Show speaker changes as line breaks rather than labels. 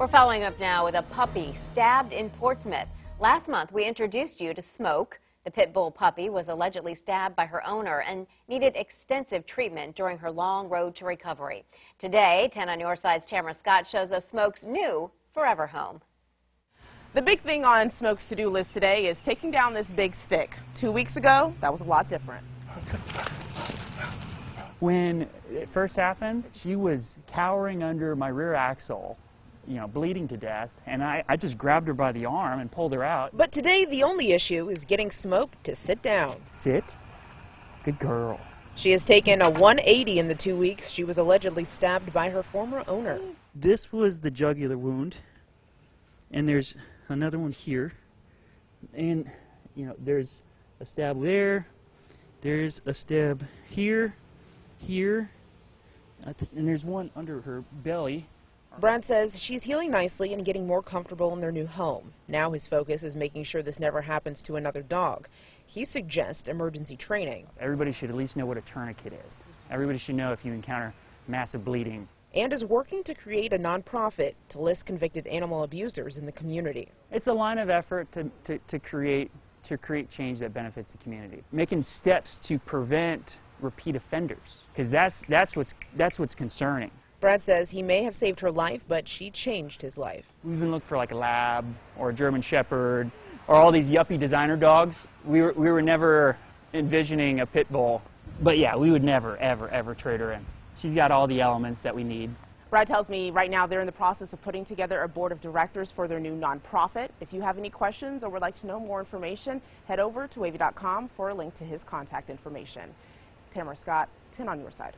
We're following up now with a puppy stabbed in Portsmouth. Last month, we introduced you to Smoke. The pit bull puppy was allegedly stabbed by her owner and needed extensive treatment during her long road to recovery. Today, 10 on your side's Tamara Scott shows us Smoke's new forever home.
The big thing on Smoke's to-do list today is taking down this big stick. Two weeks ago, that was a lot different.
When it first happened, she was cowering under my rear axle you know, bleeding to death, and I, I just grabbed her by the arm and pulled her out.
But today, the only issue is getting Smoke to sit down.
Sit. Good girl.
She has taken a 180 in the two weeks she was allegedly stabbed by her former owner.
This was the jugular wound, and there's another one here, and you know, there's a stab there, there's a stab here, here, and there's one under her belly.
Brad says she's healing nicely and getting more comfortable in their new home. Now his focus is making sure this never happens to another dog. He suggests emergency training.
Everybody should at least know what a tourniquet is. Everybody should know if you encounter massive bleeding.
And is working to create a nonprofit to list convicted animal abusers in the community.
It's a line of effort to, to, to create to create change that benefits the community. Making steps to prevent repeat offenders, because that's, that's, what's, that's what's concerning.
Brad says he may have saved her life, but she changed his life.
We've been looking for like a lab or a German Shepherd or all these yuppie designer dogs. We were, we were never envisioning a pit bull. But yeah, we would never, ever, ever trade her in. She's got all the elements that we need.
Brad tells me right now they're in the process of putting together a board of directors for their new nonprofit. If you have any questions or would like to know more information, head over to wavy.com for a link to his contact information. Tamara Scott, 10 on your side.